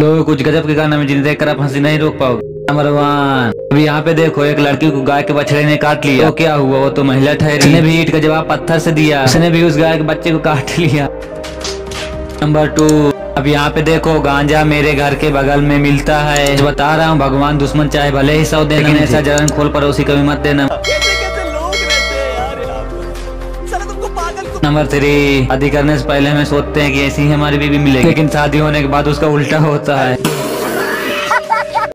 लोग कुछ गजब के गाना में जिन्हें देखकर आप हँसी नहीं रोक पाओगे। नंबर वन अभी यहाँ पे देखो एक लड़की को गाय के बछड़े ने काट लिया। तो क्या हुआ? वो तो महिला ठहरी। उसने भी ईट का जवाब पत्थर से दिया। उसने भी उस गाय के बच्चे को काट लिया। नंबर टू अब यहाँ पे देखो गांजा मेरे घर के बगल में मिलता है। बता रहा हूँ भगवान दुश्मन चाहे भले ही सौ दे लेकिन ऐसा जलन खोल पड़ोसी कभी मत देना। नंबर थ्री शादी करने से पहले हमें सोचते हैं कि ऐसी ही हमारी बीवी मिलेगी, लेकिन शादी होने के बाद उसका उल्टा होता है।